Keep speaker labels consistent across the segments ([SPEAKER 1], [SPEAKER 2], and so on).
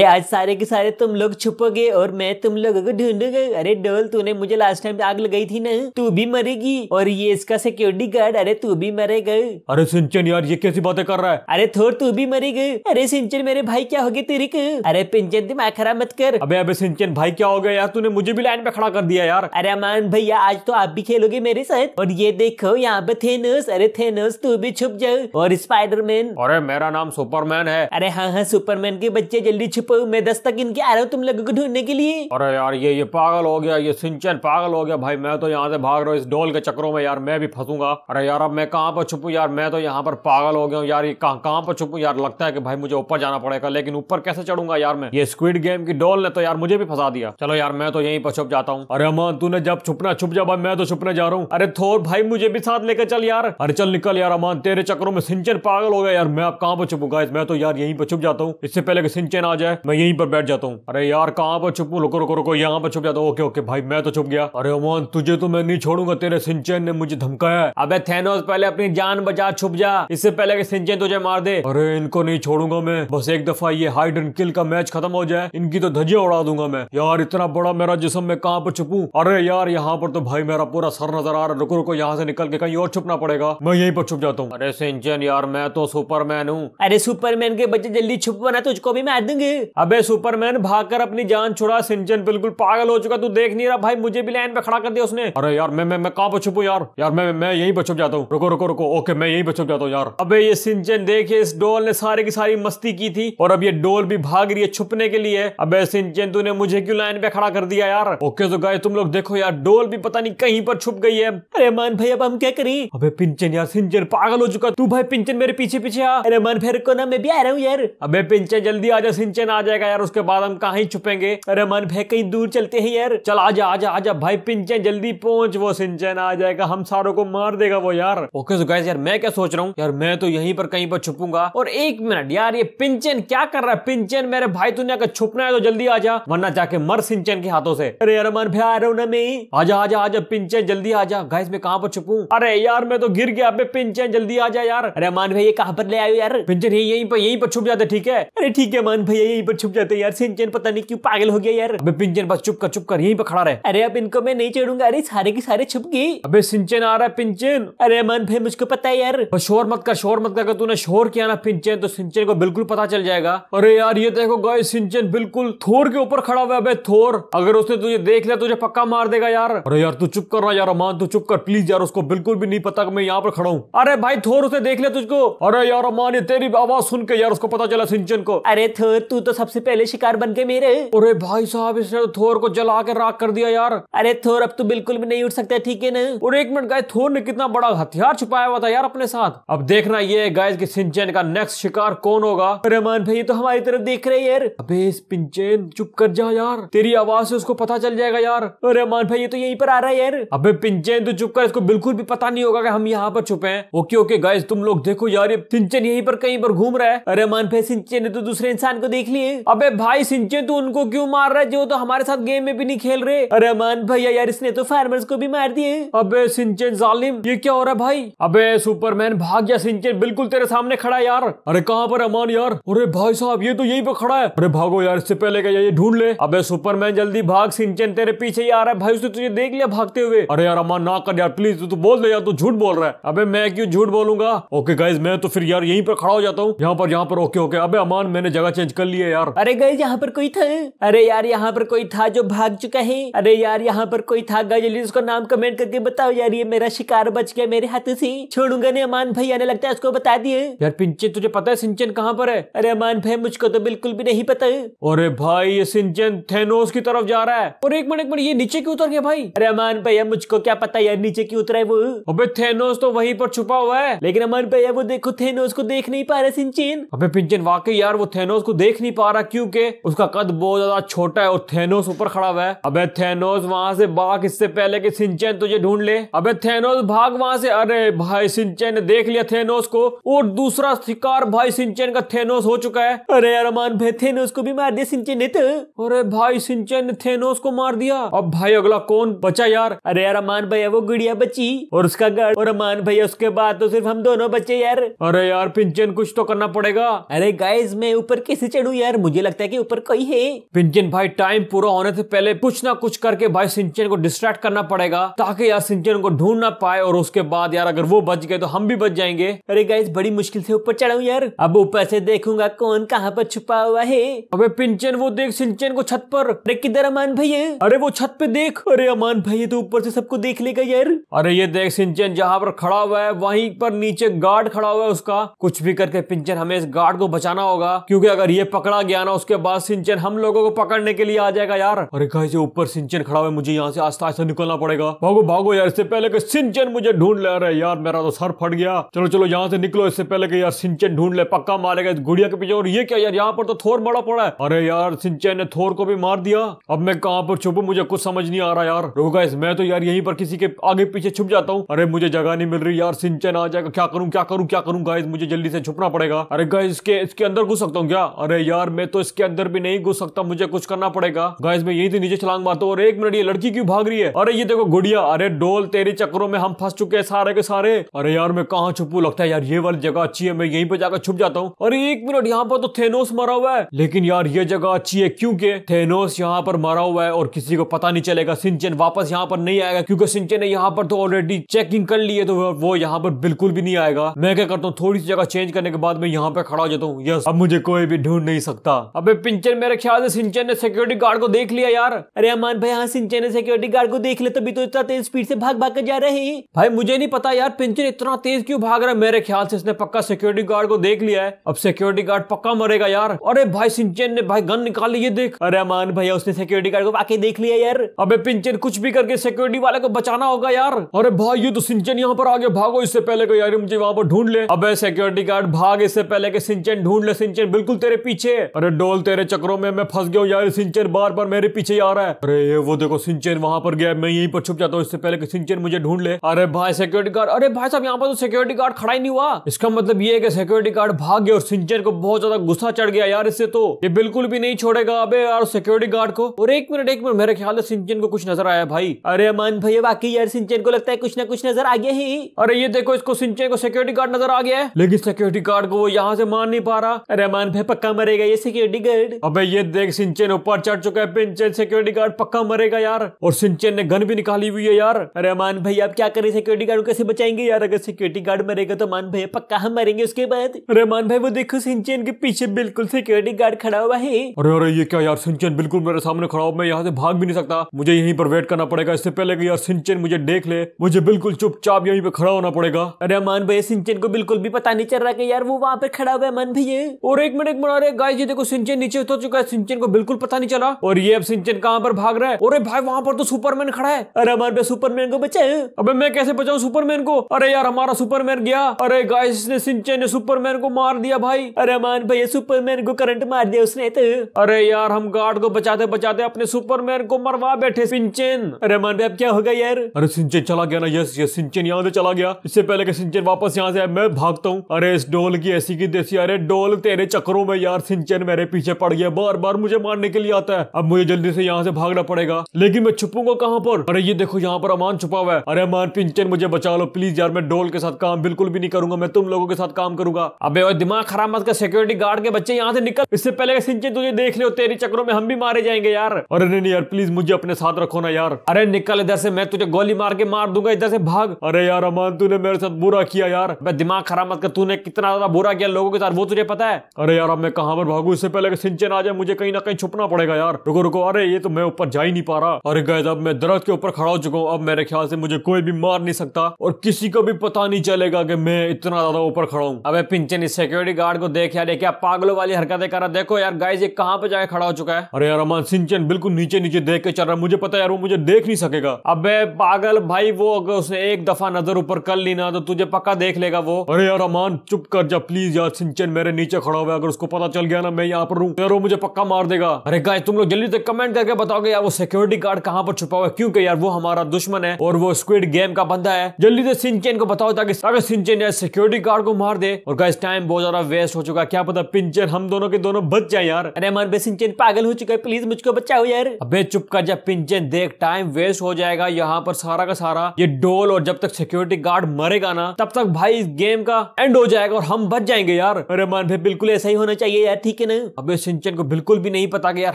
[SPEAKER 1] ए, आज सारे के सारे तुम लोग छुपोगे और मैं तुम लोगों को ढूंढूँगा। अरे डोल तूने मुझे लास्ट टाइम आग लगाई थी ना? तू भी मरेगी। और ये इसका सिक्योरिटी गार्ड अरे तू भी मरेगा।
[SPEAKER 2] अरे सिंचन यार ये कैसी बातें कर रहा है?
[SPEAKER 1] अरे थोर तू भी मरेगा। अरे सिंचन मेरे भाई क्या हो गया तेरे को? अरे पिंचन दिमाग खराब मत कर।
[SPEAKER 2] अबे अबे सिंचन भाई क्या हो गया यार? तूने मुझे भी लाइन पे खड़ा कर दिया यार।
[SPEAKER 1] अरे अमान भैया आज तो आप भी खेलोगे मेरे साथ। और ये देखो यहाँ पे थेनोस अरे थेनोस तू भी छुप जाओ। और स्पाइडरमैन
[SPEAKER 2] अरे मेरा नाम सुपरमैन है।
[SPEAKER 1] अरे हाँ हाँ सुपरमैन के बच्चे जल्दी छुपो मैं दस तक इनके आ रहा हूँ तुम लोगों को ढूँढने के लिए।
[SPEAKER 2] अरे यार, ये ये पागल हो गया, ये सिंचन पागल हो गया। भाई, मैं तो यहाँ से भाग रहा हूँ इस डोल के चक्रों में, यार, मैं भी फंसूँगा। अरे यार, अब मैं कहाँ पर छुपू? यार, मैं तो यहाँ पर पागल हो गया यार, ये कहाँ कहाँ पर छुपू? यार, लगता है कि भाई मुझे ऊपर जाना पड़ेगा, लेकिन ऊपर कैसे चढ़ूँगा यार मैं? ये स्क्विड गेम की डोल ने तो यार मुझे भी फंसा दिया। चलो यार, मैं तो यहीं पर छुप जाता हूँ। अरे अमान, तूने जब छुपना छुप जा, भाई, मैं तो छुपने जा रहा हूँ। अरे थोर, भाई, मुझे भी साथ लेकर चल यार। अरे चल निकल यार अमान, तेरे चक्रों में सिंचन पागल हो गया यार। मैं अब कहाँ पर छुपूँगा मैं तो यार यहीं पर छुप जाता हूँ। इससे पहले कि सिंचन आ जाए। मैं यहीं पर बैठ जाता हूँ। अरे यार, कहाँ पर छुपू? रुको रुको रुको, यहाँ पर छुप जाता हूँ। ओके ओके, भाई, मैं तो छुप गया। अरे अमान तुझे तो मैं नहीं छोड़ूँगा, तेरे सिंचन ने मुझे धमकाया
[SPEAKER 1] अब थेनोस, पहले अपनी जान बचा, छुप जा। इससे पहले कि सिंचन तुझे मार दे।
[SPEAKER 2] अरे इनको नहीं छोड़ूँगा मैं। बस एक दफ़ा ये हाइड एंड किल का मैच खत्म हो जाए। इनकी तो धजिया उड़ा दूँगा मैं। यार, इतना बड़ा मेरा जिसम मैं कहाँ पर छुपू? अरे यार, यहाँ पर तो भाई मेरा पूरा सर नज़र आ रहा रुको रुको, यहाँ से निकल के कहीं और छुपना पड़ेगा। मैं यहीं पर छुप जाता हूँ।
[SPEAKER 1] अरे सिंचन यार, मैं तो सुपरमैन हूँ। अरे सुपरमैन के बच्चे जल्दी छुप बना तुझको भी मार दूँगे।
[SPEAKER 2] अबे सुपरमैन, भागकर अपनी जान छुड़ा, सिंचन बिल्कुल पागल हो चुका, तू देख नहीं रहा भाई, मुझे भी लाइन पे खड़ा कर दिया उसने। अरे यार, मैं मैं मैं कहाँ छुपू यार? यार, मैं मैं यही छुप जाता हूँ। रुको रुको रुको, ओके, मैं यही छुप जाता हूँ यार।
[SPEAKER 1] अबे ये सिंचन, देखिए, इस डोल ने सारी की सारी मस्ती की थी, और अब ये डोल भी भाग रही है छुपने के लिए। अबे सिंचन, तूने मुझे क्यों लाइन पे खड़ा कर दिया यार?
[SPEAKER 2] ओके तो गाय तुम लोग देखो यार, डोल भी पता नहीं कहीं पर छुप गई है।
[SPEAKER 1] अरे मान भाई, अब हम क्या करें?
[SPEAKER 2] अबे पिंचन यार, सिंचन पागल हो चुका, तू भाई पिंचन मेरे पीछे पीछे आ।
[SPEAKER 1] अरे मन फिर को ना, मैं भी आ रहा हूँ यार।
[SPEAKER 2] अबे पिंचन, जल्दी आ जा, सिंचन आ जाएगा यार, उसके बाद हम कहाँ ही छुपेंगे?
[SPEAKER 1] अरे मन भाई कहीं दूर चलते हैं यार।
[SPEAKER 2] चल, आजा आजा आजा, भाई पिंचन जल्दी पहुँच वो सिंचन, आ जाएगा। हम सारों को मार देगा वो यार।
[SPEAKER 1] ओके तो गाइस यार, मैं क्या सोच रहा हूँ? यार, मैं तो यहीं पर कहीं पर छुपूँगा। और एक मिनट यार, ये पिंचन क्या कर रहा है? पिंचन मेरे भाई तूने अगर छुपना है तो जल्दी आ जा, वरना जाके मर सिंचन के हाथों से।
[SPEAKER 2] अरे यार, मन भाई आ रहा हूँ ना मैं?
[SPEAKER 1] आजा आजा आजा, पिंचन, जल्दी आ जा गाइस मैं कहाँ पर छुपू?
[SPEAKER 2] अरे यार, मैं तो गिर गया। अबे पिंचन, जल्दी आ जा यार।
[SPEAKER 1] अरे मान भैया कहाँ पर ले आयो यार?
[SPEAKER 2] पिंचन यहीं पर यहीं पर छुप जाते, ठीक है?
[SPEAKER 1] अरे ठीक है, मान भाई यहीं पर छुप जाते यार। सिंचन पता नहीं क्यों पागल हो गया यार।
[SPEAKER 2] अबे पिंचन बस चुप कर चुप कर यहीं पर खड़ा रहे।
[SPEAKER 1] अरे अब इनको मैं नहीं छोड़ूँगा। अरे सारे के सारे छुप गए
[SPEAKER 2] अबे सिंचन आ रहा है पिंचन
[SPEAKER 1] अरे मान भाई मुझको पता है यार।
[SPEAKER 2] शोर मत कर शोर मत कर। अगर तूने शोर किया ना पिंचन तो सिंचन को बिल्कुल पता चल जाएगा। अरे यार ये देखो गाय सिंचन बिल्कुल थोर के ऊपर खड़ा हुआ है। अबे थोर अगर उसने तुझे देख लिया तुझे पक्का मार देगा यार। अरे यार तू चुप कर रहा यार अमान तू चुप कर। प्लीज़ यार उसको बिल्कुल भी नहीं पता कि मैं यहाँ पर खड़ा हूँ। अरे भाई थोर उसे देख लिया तुझको। अरे यार अमान ये तेरी आवाज़ सुन के यार उसको पता चला सिंचन को।
[SPEAKER 1] अरे थोर तू तो सबसे पहले शिकार बन के मेरे।
[SPEAKER 2] अरे भाई साहब इसने तो थोर को जला के राख कर दिया यार।
[SPEAKER 1] अरे थोर अब तू बिल्कुल भी नहीं उठ सकता ठीक है ना?
[SPEAKER 2] और एक मिनट गाय थोर ने कितना बड़ा हथियार छुपाया हुआ था यार अपने साथ। अब देखना ये गाय की सिंचन का नेक्स्ट शिकार कौन होगा।
[SPEAKER 1] अरे मान भाई तो हमारी तरफ़ देख रहे यार।
[SPEAKER 2] अबे इस पिंचन चुप कर जा यार। तेरी आवाज़ से उसको पता चल जाएगा यार।
[SPEAKER 1] अरे मान भाई ये तो यहीं पर आ रहा है यार।
[SPEAKER 2] अबे पिंचन तू चुप कर इसको बिल्कुल भी पता नहीं होगा कि हम यहाँ पर छुपे हैं। ओके ओके गाइस तुम लोग देखो यार ये सिंचन यहीं पर कहीं पर घूम रहा है।
[SPEAKER 1] अरे मान भाई सिंचन ने तो दूसरे इंसान को देख लिए
[SPEAKER 2] अबे भाई सिंचन तू उनको क्यों मार रहा है? जो तो हमारे साथ गेम में भी नहीं खेल रहे।
[SPEAKER 1] अरे अमान भैया यार, इसने तो फार्मर्स को भी मार दिए
[SPEAKER 2] अबे सिंचन जालिम, ये क्या हो रहा है भाई? अबे सुपरमैन भाग गया सिंचन बिल्कुल तेरे सामने खड़ा यार। अरे कहाँ पर अमान यार? अरे भाई साहब, ये तो यही पर खड़ा है। अरे भागो यार, इससे पहले क्या ये ढूंढ ले? अबे सुपरमैन जल्दी भाग सिंचन तेरे पीछे ही आ रहा है। भाई, उसने तुझे देख लिया भागते हुए। अरे यार, अमान, ना कर यार प्लीज़ तू तो बोल दे यार, तू झूठ बोल रहा है। अबे मैं क्यों झूठ बोलूँगा? ओके गाइज़ मैं तो फिर यार यहीं पर खड़ा हो जाता हूँ। यहाँ पर यहाँ पर ओके ओके अबे अमान, मैंने जगह चेंज कर ली है। यार।
[SPEAKER 1] अरे गाइज़ यहाँ पर कोई था? अरे यार यहाँ पर कोई था जो भाग चुका है? अरे यार यहाँ पर कोई था? गाइज़ जल्दी उसको नाम कमेंट करके बताओ यार ये मेरा शिकार बच गया मेरे हाथ से। छोड़ूँगा नहीं अमान भाई आने लगता है उसको बता दिए।
[SPEAKER 2] यार पिंचन तुझे पता है सिंचन कहाँ पर है?
[SPEAKER 1] अरे अमान भाई मुझको तो बिल्कुल भी नहीं पता।
[SPEAKER 2] अरे भाई ये सिंचन थेनोस की तरफ़ जा रहा है। और एक मिनट एक मिनट ये नीचे क्यों उतर गया भाई?
[SPEAKER 1] अरे अमान भैया मुझको क्या पता यार नीचे क्यों उतरा है वो?
[SPEAKER 2] अबे थेनोस तो वहीं पर छुपा हुआ है।
[SPEAKER 1] लेकिन अमान भैया वो देखो थेनोस को देख नहीं पा रहा सिंचन।
[SPEAKER 2] अबे पिंचन वाकई यार वो थेनोस को देख नहीं पा रहा क्योंकि उसका कद बहुत ज़्यादा छोटा है और थेनोस ऊपर खड़ा हुआ है। अबे थेनोस वहाँ से भाग इससे पहले कि सिंचन तुझे ढूंढ ले। अबे थेनोस भाग वहाँ से। अरे भाई, सिंचन ने देख लिया थेनोस को और दूसरा शिकार भाई सिंचन का थेनोस हो चुका है।
[SPEAKER 1] अरे यार अमान भाई, थेनोस को भी मार दिया सिंचन ने तो।
[SPEAKER 2] अरे भाई, सिंचन ने थेनोस को मार दिया। अब भाई, अगला कौन बचा यार?
[SPEAKER 1] अरे यार अमान भैया, वो गुड़िया बची और उसका गढ़। और अमान भैया, उसके बाद तो सिर्फ़ हम दोनों बचे यार।
[SPEAKER 2] अरे यार, पिंचन कुछ तो करना पड़ेगा।
[SPEAKER 1] अरे गाइस मैं ऊपर कैसे चढ़ू यार? यार मुझे लगता है कि ऊपर कोई है।
[SPEAKER 2] पिंचन भाई टाइम पूरा होने से पहले कुछ ना कुछ करके भाई सिंचन को डिस्ट्रैक्ट करना पड़ेगा ताकि यार सिंचन को ढूंढ ना पाए और उसके बाद यार अगर वो बच गए तो हम भी बच जाएँगे।
[SPEAKER 1] अरे गाइस बड़ी मुश्किल से ऊपर चढ़ा हूँ यार। अब ऊपर से देखूँगा कौन कहाँ पर छुपा हुआ है।
[SPEAKER 2] अबे पिंचन वो देख सिंचन को छत पर।
[SPEAKER 1] अरे किधर अमान भाई है
[SPEAKER 2] अरे वो छत पे देख।
[SPEAKER 1] अरे अमान भाई तो ऊपर से सबको देख लेगा यार।
[SPEAKER 2] अरे ये देख सिंचन जहाँ पर खड़ा हुआ है वहीं पर नीचे गार्ड खड़ा हुआ है उसका। कुछ भी करके पिंचन हमें इस गार्ड को बचाना होगा क्योंकि अगर ये पकड़ा गया ना, उसके बाद सिंचन हम लोगों को पकड़ने के लिए आ जाएगा यार। अरे गाइस ये ऊपर सिंचन खड़ा हुआ मुझे यहाँ से आस्ता आस्ता निकलना पड़ेगा। भागो भागो यार, इससे पहले सिंचन मुझे ढूंढ ले। रहे यार, मेरा तो सर फट गया। चलो चलो, यहाँ से निकलो, इससे पहले कि यार सिंचन ढूंढ ले, पक्का मारेगा इस गुड़िया के पीछे। और ये क्या यार, यहाँ पर तो थोर बड़ा पड़ा है। अरे यार, सिंचन ने थोर को भी मार दिया। अब मैं कहाँ पर छुपू? मुझे कुछ समझ नहीं आ रहा यार। गाइस, मैं तो यार यहीं पर किसी के आगे पीछे छुप जाता हूँ। अरे मुझे जगह नहीं मिल रही यार, सिंचन आ जाएगा। क्या करूँ क्या करूँ क्या करूँ? गाइस, मुझे जल्दी से छुपना पड़ेगा। अरे गाइस, इसके इसके अंदर घुस सकता हूँ क्या? अरे यार मैं तो इसके अंदर भी नहीं घुस सकता, मुझे कुछ करना पड़ेगा। गाइस मैं यहीं से नीचे छलांग मारता हूँ और एक मिनट, ये लड़की क्यों भाग रही है? अरे, ये देखो गुड़िया, अरे डोल, तेरे चक्रों में हम फंस चुके हैं सारे के सारे। अरे यार, मैं कहाँ छुपू, लगता है यार ये वाली जगह अच्छी है, मैं यहीं पे जाकर छुप जाता हूँ। अरे एक मिनट, यहाँ पर तो थेनोस मरा हुआ है। लेकिन यार, ये जगह अच्छी है क्योंकि थेनोस यहाँ पर मरा हुआ है और किसी को पता नहीं चलेगा। सिंचन वापस यहाँ पर नहीं आएगा, क्योंकि सिंचन ने यहाँ पर तो ऑलरेडी चेकिंग कर ली है तो वो यहाँ पर बिल्कुल भी नहीं आएगा। मैं क्या करता हूँ, थोड़ी सी जगह चेंज करने के बाद मैं यहाँ पे खड़ा हो जाता हूँ। यस अब मुझे कोई भी ढूंढ नहीं सकता। अबे पिंचन मेरे ख्याल से सिंचन ने सिक्योरिटी गार्ड को देख लिया यार।
[SPEAKER 1] अरे अमान भाई हाँ सिंचन ने सिक्योरिटी गार्ड को देख लिया, तभी तो इतना तेज स्पीड से भाग भाग कर जा रहे हैं।
[SPEAKER 2] भाई, मुझे नहीं पता यार पिंचन इतना तेज क्यों भाग रहा है? मेरे ख्याल से इसने पक्का सिक्योरिटी गार्ड को देख लिया है। अब सिक्योरिटी गार्ड पक्का मरेगा यार। अरे भाई, सिंचन ने भाई, गन निकाल, ये देख।
[SPEAKER 1] अरे अमान भैया, उसने सिक्योरिटी गार्ड को वाकई देख लिया यार।
[SPEAKER 2] अबे पिंचन कुछ भी करके सिक्योरिटी वाले को बचाना होगा यार। अरे भाई, ये तो सिंचन यहाँ पर आगे भागो, इससे पहले कि यार मुझे वहाँ पर ढूंढ ले। अबे सिक्योरिटी गार्ड भाग इससे पहले कि सिंचन ढूंढ ले। सिंचन, बिल्कुल तेरे पीछे। अरे डोल, तेरे चक्रों में मैं फंस गया यार, सिंचन बार बार मेरे पीछे आ रहा है। अरे ये वो देखो, सिंचन वहाँ पर गया मैं यहीं पर छुप जाता हूँ, इससे पहले कि सिंचन मुझे ढूंढ ले। अरे भाई सिक्योरिटी गार्ड अरे भाई साहब, यहाँ पर तो सिक्योरिटी गार्ड खड़ा ही नहीं हुआ। इसका मतलब ये है कि सिक्योरिटी गार्ड भाग गया और सिंचन को बहुत ज़्यादा गुस्सा चढ़ गया यार इससे तो। ये बिल्कुल भी नहीं छोड़ेगा अबे यार सिक्योरिटी गार्ड को। और एक मिनट एक मिनट, मेरे ख्याल से सिंचन को कुछ नज़र आया भाई।
[SPEAKER 1] अरे अमान भैया वाकई यार सिंचन को लगता है कुछ ना कुछ नज़र आ गया ही।
[SPEAKER 2] अरे ये देखो, इसको सिंचन को सिक्योरिटी गार्ड नज़र आ गया है। लेकिन सिक्योरिटी गार्ड को वो यहाँ से मार नहीं पा रहा।
[SPEAKER 1] अरे अमान भाई, पक्का मरेगा ये सिक्योरिटी गार्ड
[SPEAKER 2] अबे ये देख, सिंचन ऊपर चढ़ चुका है, पिंचन सिक्योरिटी गार्ड पक्का मरेगा यार। और सिंचन ने गन भी निकाली हुई है यार।
[SPEAKER 1] अरे अमान भैया आप क्या करें? सिक्योरिटी गार्ड कैसे बचाएँगे यार? अगर सिक्योरिटी गार्ड मरेगा तो अमान भैया पक्का हम मरेंगे उसके बाद। अरे अमान भाई, वो देखो, सिंचन के पीछे बिल्कुल सिक्योरिटी गार्ड खड़ा हुआ है।
[SPEAKER 2] अरे अरे, ये क्या यार? सिंचन बिल्कुल मेरे सामने खड़ा हो, मैं यहाँ से भाग भी नहीं सकता। मुझे यहीं पर वेट करना पड़ेगा। इससे पहले कि यार सिंचन मुझे देख ले, मुझे बिल्कुल चुपचाप यहीं पे खड़ा होना पड़ेगा।
[SPEAKER 1] अरे अमान भैया सिंचन को बिल्कुल भी पता नहीं चल रहा कि यार वो वहाँ पे खड़ा हुआ है अमान भैया
[SPEAKER 2] और एक मिनट मिनट अरे गाइस ये देखो, सिंचन नीचे उतर चुका है। सिंचन को बिल्कुल पता नहीं चला। और ये अब सिंचन कहाँ पर भाग रहा है? अरे भाई, वहाँ पर तो सुपरमैन खड़ा है।
[SPEAKER 1] अरे अमान भैया सुपरमैन को बचाओ
[SPEAKER 2] अबे मैं कैसे बचाऊं सुपरमैन को? अरे यार, हमारा सुपरमैन गया। अरे गाइस ने सिंचन ने सुपरमैन को मार दिया भाई।
[SPEAKER 1] अरे अमान भैया सुपरमैन को करंट मार दिया उसने तो।
[SPEAKER 2] अरे यार, हम गार्ड को बचाते बचाते अपने सुपरमैन को मरवा बैठे सिंचन।
[SPEAKER 1] अरे अमान भैया अब क्या होगा यार?
[SPEAKER 2] अरे सिंचन चला गया ना। यस यस, सिंचन यहाँ से चला गया। इससे पहले कि सिंचन वापस यहाँ से मैं भागता हूँ। अरे इस डोल की ऐसी की देसी अरे डोल तेरे चक्रों में यार, सिंचन। मेरे पीछे पड़ गया बार बार मुझे मारने के लिए आता है। अब मुझे जल्दी से यहाँ से भागना पड़ेगा। लेकिन मैं छुपूँगा कहाँ पर? अरे ये देखो, यहाँ पर अमान छुपा हुआ है। अरे अमान पिंचन मुझे बचा लो प्लीज़ यार, मैं डोल के साथ काम बिल्कुल भी नहीं करूँगा, मैं तुम लोगों के साथ काम करूँगा। अब दिमाग खराब मत कर सिक्योरिटी गार्ड के बच्चे यहाँ से निकल। इससे पहले सिंचन तुझे देख ले तेरे चक्रों में हम भी मारे जाएँगे यार। अरे नहीं यार प्लीज़ मुझे अपने साथ रखो ना यार। अरे निकल इधर से, मैं तुझे गोली मार के मार दूँगा, इधर से भाग। अरे यार, अमान, तूने मेरे साथ बुरा किया यार। मैं दिमाग खराब मत कर, तूने कितना ज़्यादा बुरा किया लोगों के साथ, वो तुझे पता है। अरे यार, अब मैं कहाँ पर भागू? इससे पहले सिंचन आ जाए, मुझे कहीं ना कहीं छुपना पड़ेगा यार। रुको रुको, अरे, ये तो मैं ऊपर जा ही नहीं पा रहा। अरे गैस अब मैं दरख्त के ऊपर खड़ा हो चुका हूँ। अब मेरे ख्याल से मुझे कोई भी मार नहीं सकता और किसी को भी पता नहीं चलेगा कि मैं इतना ज़्यादा ऊपर खड़ा हूँ। अबे पिंचन, इस सिक्योरिटी गार्ड को देख यार क्या पागलों वाली हरकतें कर रहा देखो यार गाइस ये कहाँ पे जाके खड़ा हो चुका है? अरे यार, अमान, सिंचन बिल्कुल नीचे नीचे देख के चल रहा है। मुझे पता यार, वो मुझे देख नहीं सकेगा। अब पागल भाई, वो अगर उसने एक दफ़ा नज़र ऊपर कर ली ना तो तुझे पक्का देख लेगा वो। अरे यार, अमान, चुप कर जा प्लीज़ यार, सिंचन मेरे नीचे खड़ा हुआ है। अगर उसको पता चल गया ना, मैं यहाँ पर हूँ यार वो मुझे पक्का मार देगा। अरे गाइस तुम लोग जल्दी से कमेंट करके बताओगे यार, वो सिक्योरिटी गार्ड कहाँ पर छुपा हुआ है? क्योंकि यार, वो हमारा दुश्मन है और वो स्क्विड गेम का बंदा है। जल्दी से सिंचन को बताओ ताकि अगर सिंचन यार सिक्योरिटी गार्ड को मार दे। और गाइस टाइम बहुत ज़्यादा वेस्ट हो चुका है। क्या पता पिंचन हम दोनों के दोनों बच जाए यार।
[SPEAKER 1] अरे भैया सिंचन पागल हो चुका है। प्लीज़ मुझको बचाओ यार।
[SPEAKER 2] अबे चुप कर जा पिंचन देख टाइम वेस्ट हो जाएगा यहाँ पर सारा का सारा। ये डोल और जब तक सिक्योरिटी गार्ड मरेगा ना, तब तक भाई इस गेम का एंड हो जाएगा और हम बच जाएँगे यार।
[SPEAKER 1] अरे अमान भाई बिल्कुल ऐसा ही होना चाहिए यार ठीक ठीक है ना
[SPEAKER 2] अबे सिंचन को बिल्कुल भी नहीं पता कि यार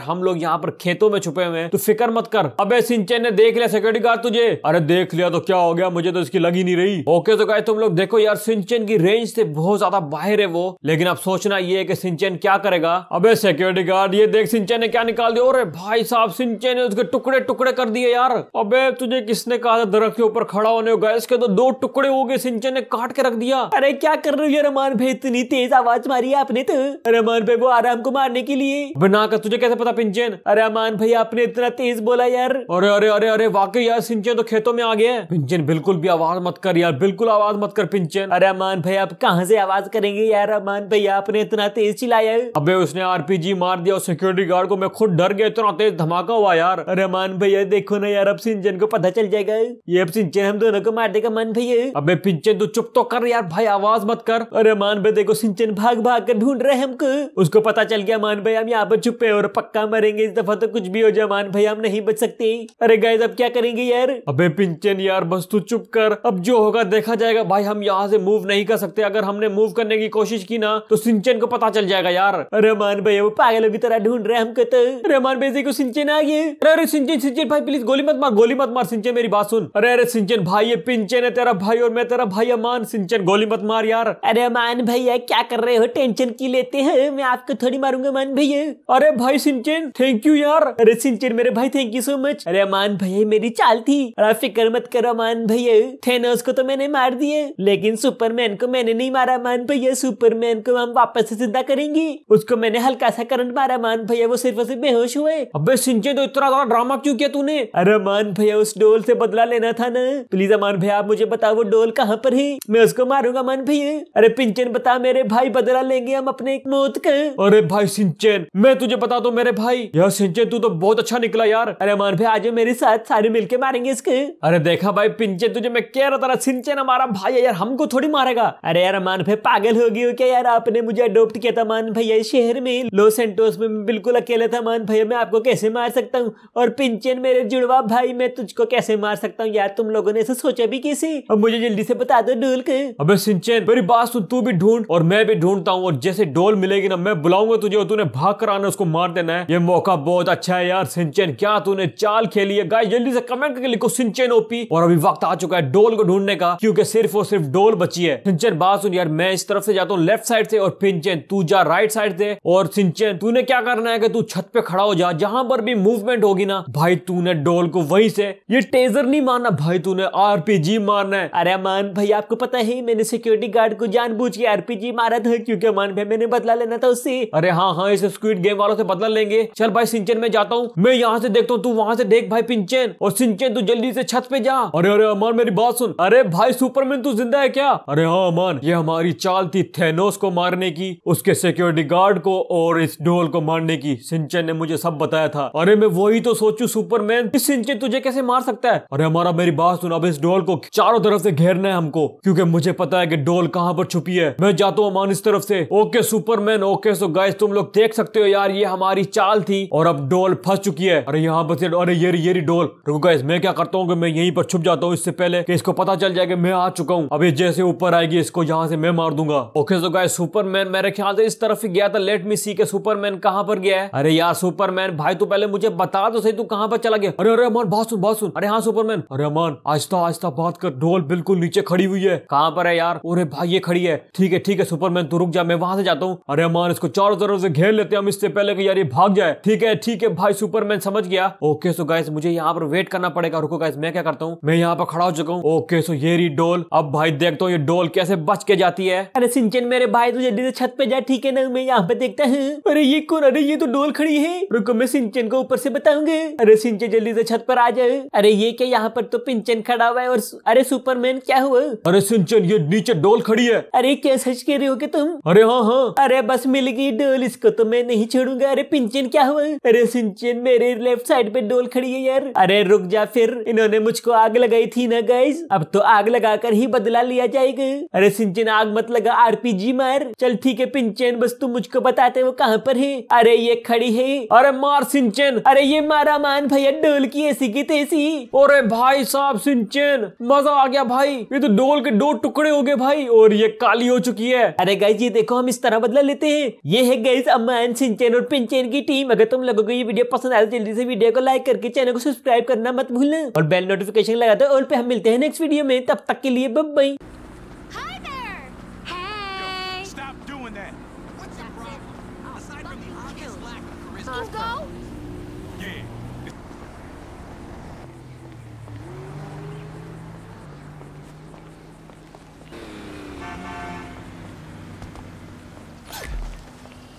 [SPEAKER 2] हम लोग यहाँ पर खेतों में छुपे हुए हैं तो फ़िक्र मत कर। अबे सिंचन ने देख लिया सिक्योरिटी गार्ड तुझे। अरे देख लिया तो क्या हो गया? मुझे तो इसकी लगी नहीं रही। ओके तो गाइस तुम लोग देखो यार सिंचन की रेंज से बहुत ज़्यादा बाहर है वो। लेकिन अब सोचना ये है कि सिंचन क्या करेगा। अबे सिक्योरिटी गार्ड ये देख सिंचन ने क्या निकाल दिया? अरे भाई साहब सिंचन ने उसके टुकड़े टुकड़े कर दिए यार। अबे तुझे किसने कहा था दरख्त के ऊपर खड़ा होने को? गैस के तो दो टुकड़े हो गए सिंचन ने काट के रख दिया।
[SPEAKER 1] अरे क्या कर रहे हो? ये रमान भाई इतनी तेज आवाज़ मारी है आपने तो। रमान भाई वो आराम को मारने के लिए।
[SPEAKER 2] बना कर तुझे कैसे पता, पिंचन?
[SPEAKER 1] अरे अमान भाई, आपने इतना तेज बोला यार।
[SPEAKER 2] अरे अरे अरे अरे, वाकई यार सिंचन तो खेतों में आ गया पिंचन, बिल्कुल भी आवाज़ मत कर यार, बिल्कुल आवाज़ मत कर, पिंचन।
[SPEAKER 1] अरे अमान भाई, आप कहाँ से आवाज़ करेंगे यार? अमान भाई, आपने इतना तेज चिल्लाया
[SPEAKER 2] अबे, उसने आरपीजी मार दिया और सिक्योरिटी गार्ड को। मैं खुद डर गया, इतना तेज धमाका हुआ यार।
[SPEAKER 1] अरे अमान भैया देखो ना यार, अब सिंचन को पता चल जाएगा। ये अब सिंचन हम दोनों को मार देगा मान भैया
[SPEAKER 2] अबे, पिंचन, तू चुप तो कर यार, भाई, आवाज़ मत कर।
[SPEAKER 1] अरे मान भाई, देखो सिंचन भाग भाग कर ढूंढ रहे हमको। उसको पता चल गया मान भाई हम यहाँ पर छुपे और पक्का मरेंगे। इस दफ़ा तो कुछ भी हो जाए मान भाई हम नहीं बच सकते। अरे गाइस अब क्या करेंगे यार?
[SPEAKER 2] अबे पिंचन यार बस तू चुप कर। अब जो होगा देखा जाएगा। भाई हम यहाँ से मूव नहीं कर सकते। अगर हमने मूव करने की कोशिश की ना तो सिंचन को पता चल जाएगा यार।
[SPEAKER 1] अरे मान भाई वो पागलों की तरह ढूंढ रहे हैं हमको तो। अरे मान भाई देखो सिंचन आ गए
[SPEAKER 2] अरे अरे सिंचन सिंचन भाई प्लीज़ गोली मत मार गोली मत मार सिंचन मेरी बात सुन। अरे अरे सिंचन भाई ये पिंचन है तेरा भाई और मैं तेरा भाई अमान सिंचन गोली मत मार यार।
[SPEAKER 1] अरे अमान भैया क्या कर रहे हो? टेंशन की लेते हैं? मैं आपको थोड़ी मारूँगा मान भैया।
[SPEAKER 2] अरे भाई सिंचन थैंक यू यार।
[SPEAKER 1] अरे सिंचन मेरे भाई थैंक यू सो मच अरे अमान भैया, मेरी चाल थी। अरे फ़िक्र मत करो मान भैया। थेनोस को तो मैंने मार दिए लेकिन सुपरमैन को मैंने नहीं मारा मान भैया। सुपरमैन को हम वापस से ज़िंदा करेंगे। उसको मैंने हल्का सा करंट मारा मान भैया। वो सिर्फ़ से बेहोश हुए।
[SPEAKER 2] अबे सिंचन तो इतना ज़्यादा ड्रामा क्यों किया तूने?
[SPEAKER 1] अरे मान भैया, उस डोल से बदला लेना था ना। प्लीज़ अमान भैया, आप मुझे बताओ, वो डोल कहाँ पर है? मैं उसको मारूँगा मान भैया। अरे पिंचन, बता मेरे भाई, बदला लेंगे हम अपने मौत का।
[SPEAKER 2] अरे भाई सिंचन, मैं तुझे बता दो मेरे भाई। यार सिंचन, तू तो बहुत अच्छा निकला यार।
[SPEAKER 1] अरे मान भैया आज मेरे साथ सारे मिलके मारेंगे इसके।
[SPEAKER 2] अरे देखा भाई, पिंचन, तुझे मैं कह रहा था सिंचन हमारा भाई है यार, हमको थोड़ी मारेगा।
[SPEAKER 1] अरे यार मान भाई, पागल हो गई हो क्या यार? आपने मुझे अडोप्ट किया था मान भैया शहर में। लो सेंटोस में बिल्कुल अकेला था मान भैया मैं आपको कैसे मार सकता हूँ? और पिंचन, मेरे जुड़वा भाई, मैं तुझको कैसे मार सकता हूँ यार? तुम लोगों ने ऐसा सोचा भी कैसे? अब मुझे जल्दी से बता दो डोल के
[SPEAKER 2] अबे सिंचन, मेरी बात सुन, तू भी ढूंढ, और मैं भी ढूंढता हूँ, और जैसे डोल मिलेगी ना, मैं बुलाऊँगा तुझे और तूने भाग कर आना, उसको मार देना है। ये मौका बहुत अच्छा है यार, सिंचन। क्या तूने चाल खेली है? गाइस जल्दी से कमेंट करके लिखो सिंचन ओपी और अभी वक्त आ चुका है डोल को ढूँढने का, क्योंकि सिर्फ़ और सिर्फ़ डोल बची है। सिंचन, बात सुन यार, मैं इस तरफ़ से जाता हूँ लेफ़्ट साइड से, और पिंचन तू जा राइट साइड से। और सिंचन, तूने क्या करना है कि तू छत पे खड़ा हो जा, जहाँ पर भी मूवमेंट होगी ना। भाई, तूने डोल को वहीं से, ये टेजर नहीं मारना, भाई, तूने आरपीजी मारना है।
[SPEAKER 1] अरे अमान, भाई, आपको पता है, मैंने सिक्योरिटी गार्ड को जानबूझ के आरपीजी मारा था, क्योंकि अमान भाई, मैंने बदला लेना था उससे
[SPEAKER 2] अरे हाँ हाँ इसे स्क्विड गेम वालों से बदला लेंगे। चल भाई सिंचन में जाता हूँ। मैं यहाँ से देखता हूँ, तू वहाँ से देख भाई पिंचन और सिंचन तू जल्दी से छत पे जा। अरे अरे अमान मेरी बात सुन। अरे भाई सुपरमैन तू ज़िंदा है क्या? अरे हाँ अमान ये हमारी चाल थी थेनोस को मारने की, उसके सिक्योरिटी गार्ड को और इस डोल को मारने की। सिंचन ने मुझे सब बताया था। अरे मैं वही तो सोचू सुपरमैन सिंचन तुझे कैसे मार सकता है? अरे हमारा, मेरी बात सुन। अब इस डोल को चारों तरफ़ से घेरना है हमको, क्योंकि मुझे पता है कि डोल कहाँ पर छुपी है। मैं जाता हूँ अमान इस तरफ़ से। Okay superman okay so guys तुम लोग देख सकते हो यार, ये हमारी चाल थी और अब डोल फंस चुकी है। अरे यहाँ पर से अरे ये ये डोल। रुको गाइस मैं क्या करता हूँ मैं यहीं पर छुप जाता हूँ इससे पहले कि इसको पता चल जाए कि मैं आ चुका हूँ। अभी जैसे ऊपर आएगी, इसको यहाँ से मैं मार दूँगा। ओके सो गाइस सुपरमैन मेरे ख्याल से इस तरफ़ ही गया था। लेट मी सी के सुपरमैन कहाँ पर गया है। अरे यार सुपरमैन भाई तू पहले मुझे बता दो सही, तू कहाँ पर चला गया? अरे अरे अमान बात सुन बात सुन। अरे हाँ सुपरमैन अरे अमान, आहिस्ता आहिस्ता बात कर। डोल बिल्कुल नीचे खड़ी हुई है। कहाँ पर है यार? अरे भाई, ये खड़ी है। ठीक है ठीक है सुपरमैन तू रुक जा, मैं वहाँ से जाता हूँ। अरे अमान, इसको चारों तरफ़ से घेर लेते हैं हम इससे पहले कि यार ये भाग जाए। ठीक है ठीक है भाई सुपरमैन समझ गया। ओके सो गाइस मुझे यहाँ पर वेट करना पड़ेगा। रुको गाइस मैं क्या करता हूँ? मैं यहाँ पर खड़ा हो चुका हूँ। ओके सो ये रही डोल। अब भाई देखता हूँ ये डोल कैसे बच के जाती है।
[SPEAKER 1] अरे सिंचन मेरे भाई तू जल्दी से छत पे जा ठीक है ना? मैं यहाँ पे देखता हूँ। अरे ये कौन? अरे ये तो डोल खड़ी है। रुको मैं सिंचन को ऊपर से बताऊँगा। अरे सिंचन जल्दी से छत पर आ जाए अरे ये क्या यहाँ पर तो पिंचन खड़ा हुआ है और अरे सुपरमैन क्या हुआ?
[SPEAKER 2] अरे सिंचन ये नीचे डोल खड़ी है।
[SPEAKER 1] अरे क्या सच कह रहे हो कि तुम?
[SPEAKER 2] अरे हाँ हाँ।
[SPEAKER 1] अरे बस मिल गई डोल, इसको तो मैं नहीं छोड़ूँगा। अरे, पिंचन क्या हुआ? अरे, सिंचन मेरे लेफ़्ट साइड पे डोल खड़ी है यार। अरे, रुक जा फिर। इन्होंने मुझको आग लगाई थी ना गाइज़ अब तो आग लगाकर ही बदला लिया जाएगा। अरे, सिंचन, आग मत लगा आरपीजी मार। चल, ठीक है, पिंचन, बस तुम मुझको बताते वो कहाँ पर है। अरे, ये खड़ी है।
[SPEAKER 2] अरे, मार, सिंचन।
[SPEAKER 1] अरे, ये मारा मान भैया, डोल की ऐसी की तैसी।
[SPEAKER 2] अरे, भाई साहब, सिंचन, मज़ा आ गया भाई। ये तो डोल के दो टुकड़े हो गए भाई, और ये काली हो चुकी है।
[SPEAKER 1] अरे गाइज़ ये देखो, हम इस तरह बदला लेते हैं। ये है गैस अमान सिंचन और पिंचन की टीम अगर तुम लोगों को ये वीडियो पसंद आए तो जल्दी से वीडियो को लाइक करके चैनल को सब्सक्राइब करना मत भूलना। और बेल नोटिफिकेशन लगा दो और पे हम मिलते हैं नेक्स्ट वीडियो में। तब तक के लिए बाय